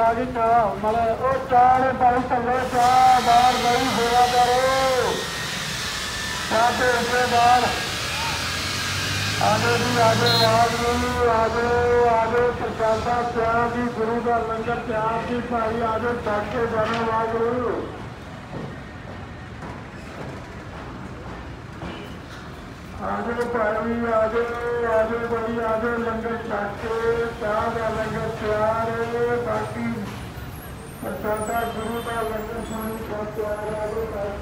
साजी चा मले ओ भाई संगे चा चाहते उसके आगे भाई आगे आगे भाई आगे लंगर चढ़ते गुरु का लक्ष्मण स्वामी का प्यारा